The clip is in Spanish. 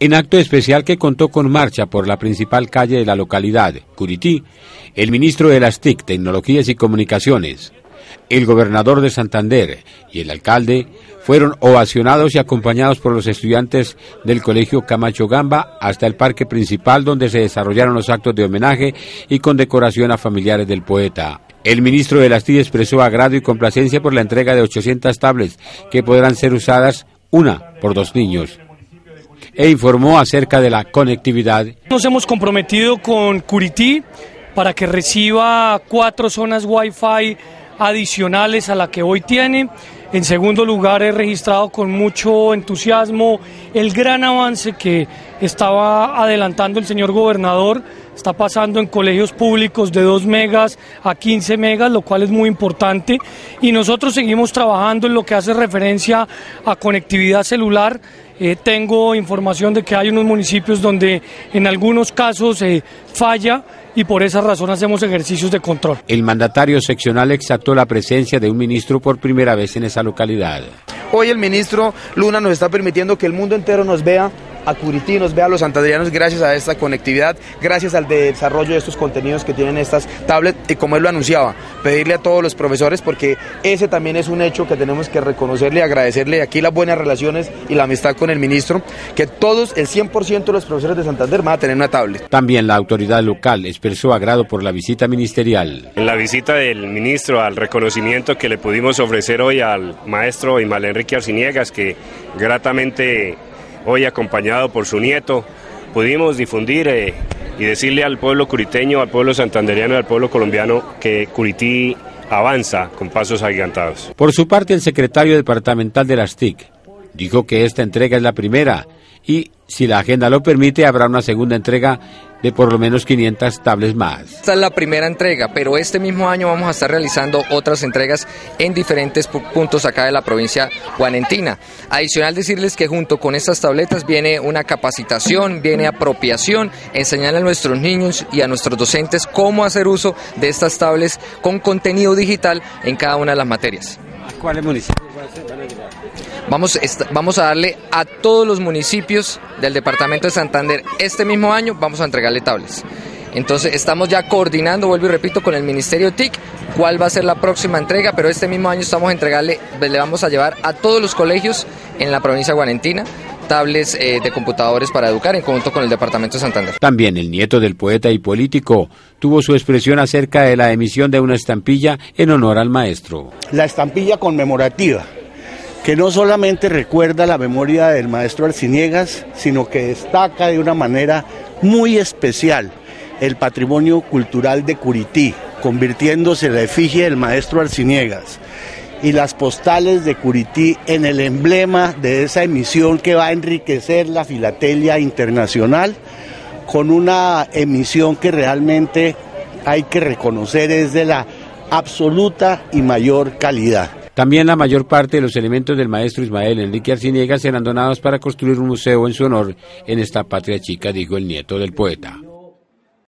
En acto especial que contó con marcha por la principal calle de la localidad, Curití, el ministro de las TIC, Tecnologías y Comunicaciones, el gobernador de Santander y el alcalde fueron ovacionados y acompañados por los estudiantes del Colegio Camacho Gamba hasta el parque principal donde se desarrollaron los actos de homenaje y condecoración a familiares del poeta. El ministro de las TIC expresó agrado y complacencia por la entrega de 800 tablets que podrán ser usadas una por dos niños e informó acerca de la conectividad. Nos hemos comprometido con Curití para que reciba cuatro zonas Wi-Fi adicionales a la que hoy tiene. En segundo lugar, he registrado con mucho entusiasmo el gran avance que estaba adelantando el señor gobernador. Está pasando en colegios públicos de 2 megas a 15 megas, lo cual es muy importante. Y nosotros seguimos trabajando en lo que hace referencia a conectividad celular. Eh, tengo información de que hay unos municipios donde en algunos casos eh, falla y por esa razón hacemos ejercicios de control. El mandatario seccional exaltó la presencia de un ministro por primera vez en esa localidad. Hoy el ministro Luna nos está permitiendo que el mundo entero nos vea a Curití, nos vea a los santanderianos gracias a esta conectividad, gracias al desarrollo de estos contenidos que tienen estas tablets y como él lo anunciaba, pedirle a todos los profesores porque ese también es un hecho que tenemos que reconocerle y agradecerle aquí las buenas relaciones y la amistad con el ministro, que todos, el 100% de los profesores de Santander van a tener una tablet. También la autoridad local expresó agrado por la visita ministerial. En la visita del ministro al reconocimiento que le pudimos ofrecer hoy al maestro Imal Enrique Arciniegas, que gratamente hoy acompañado por su nieto, pudimos difundir eh, y decirle al pueblo curiteño, al pueblo santanderiano y al pueblo colombiano que Curití avanza con pasos agigantados. Por su parte, el secretario departamental de las TIC dijo que esta entrega es la primera y si la agenda lo permite, habrá una segunda entrega de por lo menos 500 tablets más. Esta es la primera entrega, pero este mismo año vamos a estar realizando otras entregas en diferentes puntos acá de la provincia guanentina. Adicional decirles que junto con estas tabletas viene una capacitación, viene apropiación, enseñarle a nuestros niños y a nuestros docentes cómo hacer uso de estas tablets con contenido digital en cada una de las materias. ¿Cuáles municipios Vamos, vamos a darle a todos los municipios del departamento de Santander este mismo año, vamos a entregarle tablets. Entonces estamos ya coordinando, vuelvo y repito, con el Ministerio TIC cuál va a ser la próxima entrega, pero este mismo año estamos a entregarle, le vamos a llevar a todos los colegios en la provincia guarentina tablets eh, de computadores para educar en conjunto con el Departamento de Santander. También el nieto del poeta y político tuvo su expresión acerca de la emisión de una estampilla en honor al maestro. La estampilla conmemorativa que no solamente recuerda la memoria del maestro Arciniegas, sino que destaca de una manera muy especial el patrimonio cultural de Curití, convirtiéndose en la efigie del maestro Arciniegas y las postales de Curití en el emblema de esa emisión que va a enriquecer la filatelia internacional con una emisión que realmente hay que reconocer es de la absoluta y mayor calidad. También la mayor parte de los elementos del maestro Ismael Enrique Arciniegas serán donados para construir un museo en su honor en esta patria chica, dijo el nieto del poeta.